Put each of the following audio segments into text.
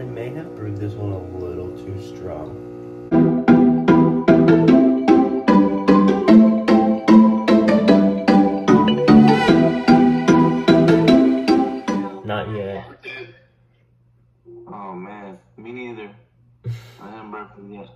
I may have brewed this one a little too strong. Not yet. Oh man, me neither. I haven't breakfast yet.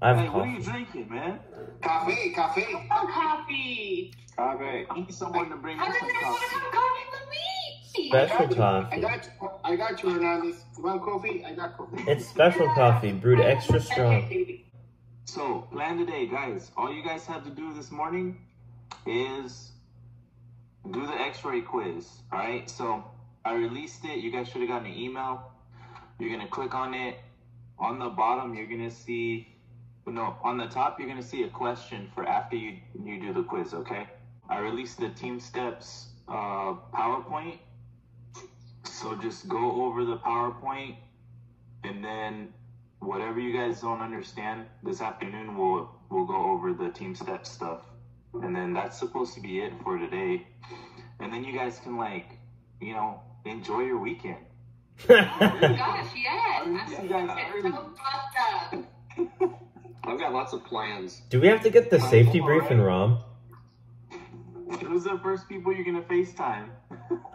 I have Hey, what are you drinking, man? Cafe, cafe. Oh, coffee. Coffee. I need someone to bring How us does some anyone coffee. have coffee with me? Special I coffee. got you. I got you, Hernandez. You want coffee? I got coffee. It's special coffee, brewed extra strong. So, plan today, guys. All you guys have to do this morning is do the X-ray quiz. All right. So, I released it. You guys should have gotten an email. You're gonna click on it. On the bottom, you're gonna see. No, on the top, you're gonna see a question for after you you do the quiz. Okay. I released the TeamSTEPPS uh, PowerPoint. So just go over the PowerPoint, and then whatever you guys don't understand this afternoon we'll we'll go over the team step stuff and then that's supposed to be it for today and then you guys can like you know enjoy your weekend oh Gosh, yes. I'm You so guys pumped up. I've got lots of plans. Do we have to get the safety brief in ROM? who's the first people you're gonna facetime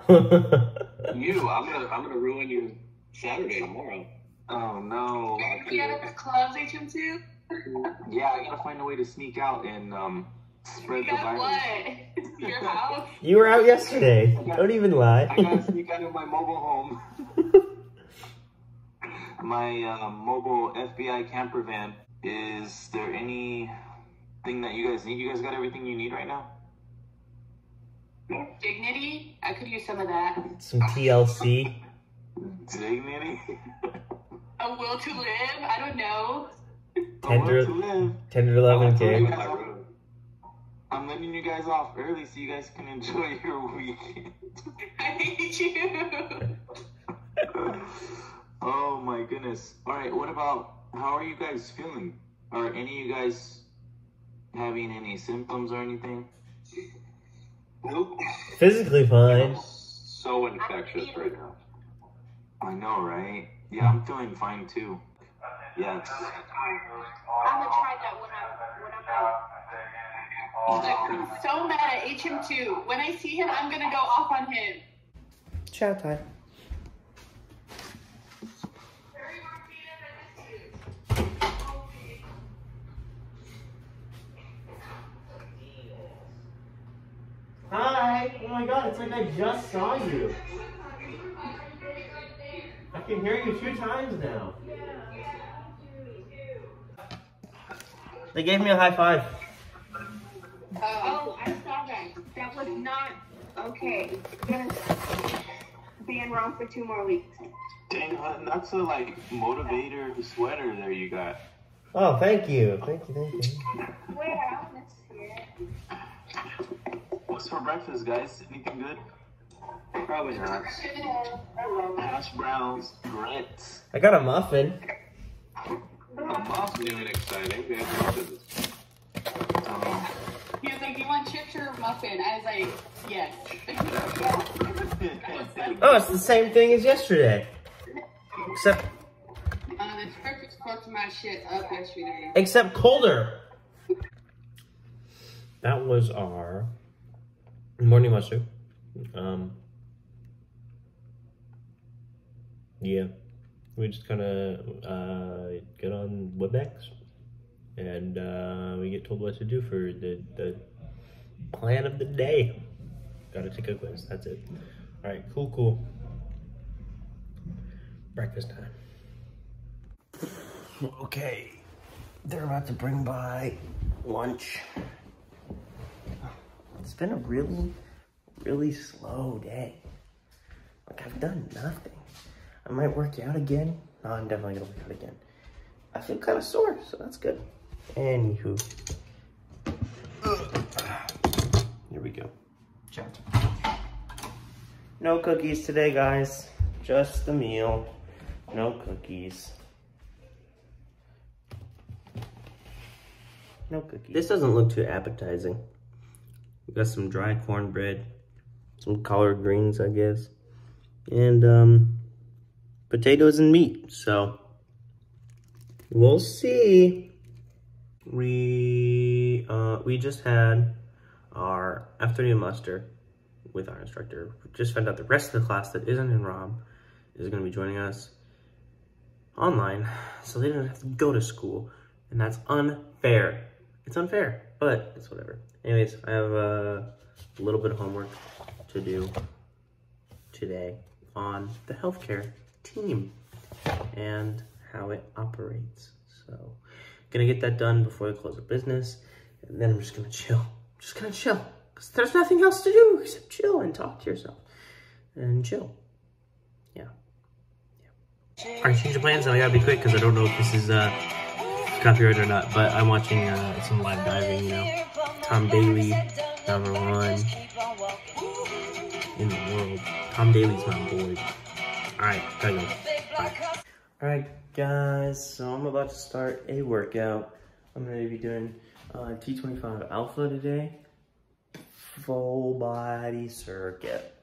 You, I'm gonna, I'm gonna ruin your Saturday tomorrow. oh no Are you at the clubs, HM2? yeah i gotta find a way to sneak out and um spread You the virus what? Your house? you were out yesterday. Don't even lie. I gotta sneak out of my mobile home. my um, mobile FBI camper van. Is there anything that you guys need? You guys got everything you need right now? Dignity? I could use some of that. Some TLC. Dignity. A will to live? I don't know. Tender- to live. Tender 11 Okay. k My room. I'm letting you guys off early so you guys can enjoy your weekend. I hate you. oh my goodness. All right, what about how are you guys feeling? Are any of you guys having any symptoms or anything? Nope. Physically fine. So infectious right now. I know, right? Yeah, I'm feeling fine too. Yeah, it's, I'm gonna try that when I'm when I'm out. I'm so mad at HM2. When I see him, I'm gonna go off on him. Chow time. Hi! Oh my god, it's like I just saw you. I can hear you two times now. They gave me a high five. Oh, I saw that. That was not okay. Gonna be in wrong for two more weeks. dang, hun, that's a like motivator sweater there you got. Oh, thank you. Thank you, thank you. Where? Let's see it. What's for breakfast, guys? Anything good? Probably not. Hash browns, grits, I got a muffin. a muffin. New and exciting. We have muffins. Um, He was like, "Do you want chips or muffin?" I was like, "Yes." Oh, it's the same thing as yesterday. Except Uh, the script fucked my shit up yesterday. except colder. That was our morning muster. Um, yeah, we just kind of uh, get on WebEx and uh, we get told what to do for the, the plan of the day. Gotta take a quiz. That's it. All right, cool, cool. Breakfast time. Okay, they're about to bring by lunch. It's been a really, really slow day. Like I've done nothing. I might work out again. No, I'm definitely gonna work out again. I feel kind of sore, so that's good. Anywho, here we go. Chat. No cookies today, guys. Just the meal. No cookies. No cookies. This doesn't look too appetizing. We got some dry cornbread, some collard greens, I guess, and um, potatoes and meat. So we'll see. We uh, we just had our afternoon muster with our instructor. We just found out the rest of the class that isn't in ROM is going to be joining us online, so they don't have to go to school, and that's unfair. It's unfair, but it's whatever. Anyways, I have uh, a little bit of homework to do today on the healthcare team and how it operates. So, gonna get that done before the close of business, and then I'm just gonna chill. Just gonna chill, because there's nothing else to do except chill and talk to yourself and chill. Yeah. yeah. All right, change of plans, and I gotta be quick because I don't know if this is uh, copyright or not, but I'm watching uh, some live diving, you know. Tom Daley, number one in the world. Tom Daley's my boy. Alright, gotta go. Alright, guys, so I'm about to start a workout. I'm gonna be doing uh, T25 Alpha today. Full body circuit.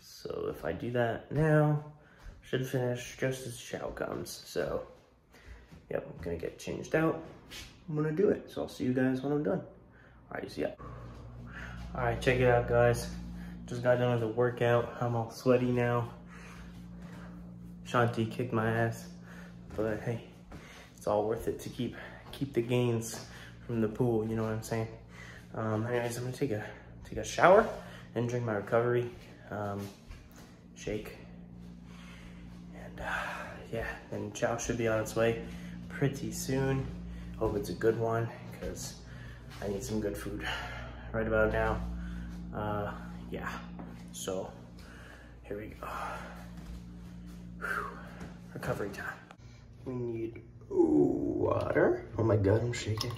So if I do that now, should finish just as Chow comes. So, yep, I'm gonna get changed out. I'm gonna do it. So I'll see you guys when I'm done. Alright, see ya. Alright, check it out, guys. Just got done with the workout. I'm all sweaty now. Shaun T kicked my ass, but hey, it's all worth it to keep keep the gains from the pool. You know what I'm saying? Um, anyways, I'm gonna take a take a shower and drink my recovery um, shake. And uh, yeah, and chow should be on its way pretty soon. Hope it's a good one because I need some good food right about now. Uh, yeah, so here we go. Whew. Recovery time. We need water. Oh my God, I'm shaking.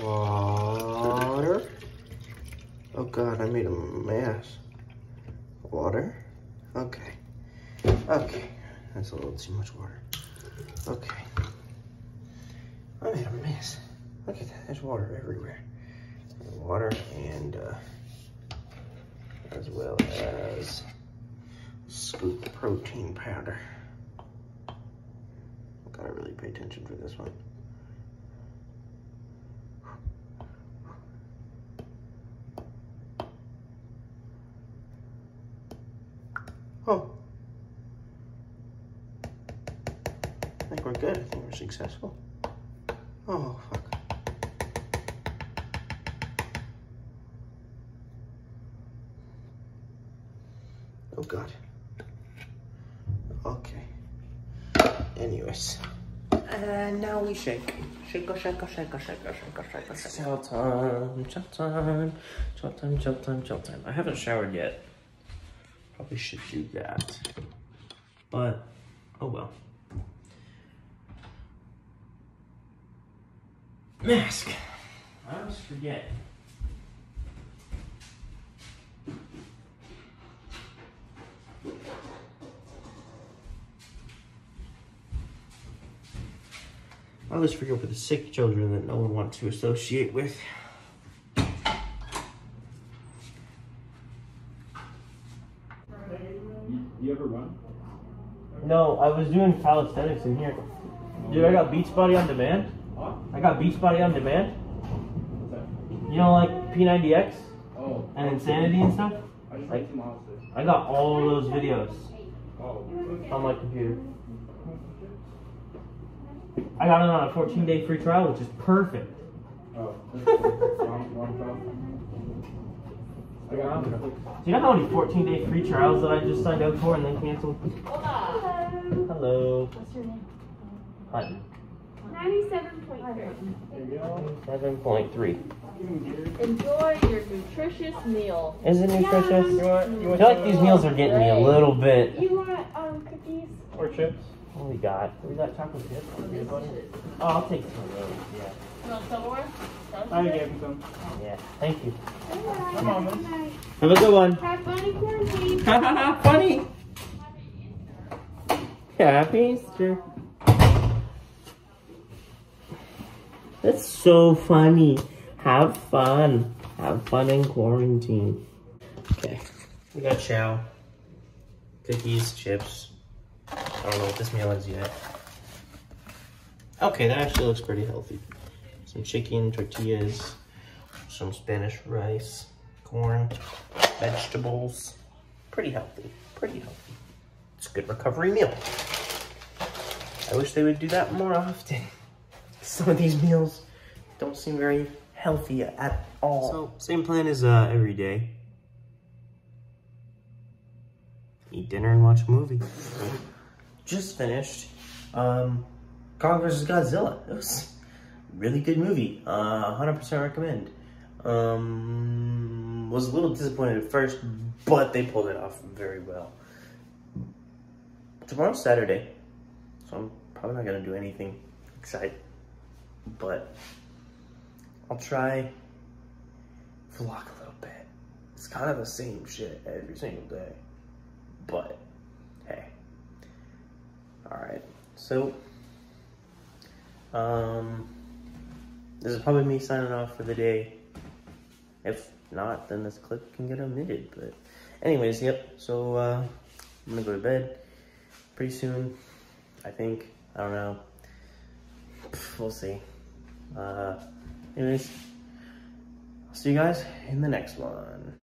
Water. Oh God, I made a mess. Water. Okay. Okay, that's a little too much water. Okay. I made a mess. Look at that, there's water everywhere. Water and uh, as well as scoop protein powder. Gotta really pay attention for this one. Oh. I think we're good. I think we're successful. Oh, fuck. Oh God. Okay. Anyways. And now we shake. Shake, shake, shake, shake, shake, shake, shake, shake. Chow time, chow time, chow time, chow time, chow time. I haven't showered yet. Probably should do that. But, oh well. Mask. I always forget. I always forget for the sick children that no one wants to associate with. You ever run? No, I was doing calisthenics in here. Dude, I got Beachbody on demand. Huh? I got Beachbody on demand. You know, like P90X Oh. and Insanity and stuff. I just Like- like two miles there. I got all those videos Oh. on my computer. I got it on a 14 day free trial, which is perfect. Oh. that's cool. wrong, wrong problem. I got Do you know how many 14 day free trials that I just signed up for and then canceled? Hello. What's your name? Hutton. 97.3. There you go. 7.3. Enjoy your nutritious meal. Is it nutritious? You want, you I feel like these meals are getting me a little bit. You want um cookies? Or chips? What we got? We got chocolate chips. Oh, I'll take some of those. Yeah. You want some more? Sounds I good. gave him some. Yeah. Thank you. Come on, man. Have a good one. Have fun in quarantine. Funny. Happy Easter. That's so funny. Have fun. Have fun in quarantine. Okay. We got chow. Cookies, chips. I don't know what this meal is yet. Okay, that actually looks pretty healthy. Some chicken, tortillas, some Spanish rice, corn, vegetables. Pretty healthy, pretty healthy. It's a good recovery meal. I wish they would do that more often. Some of these meals don't seem very healthy at all. So, same plan as uh, every day. Eat dinner and watch a movie. Just finished um, Kong vs. Godzilla. It was a really good movie. Uh, 100% recommend. Um, was a little disappointed at first, but they pulled it off very well. Tomorrow's Saturday, so I'm probably not gonna do anything exciting, but I'll try vlog a little bit. It's kind of the same shit every single day, but hey. All right, so um, this is probably me signing off for the day. If not, then this clip can get omitted. But anyways, yep. So uh, I'm gonna go to bed pretty soon. I think. I don't know. We'll see. Uh, anyways, I'll see you guys in the next one.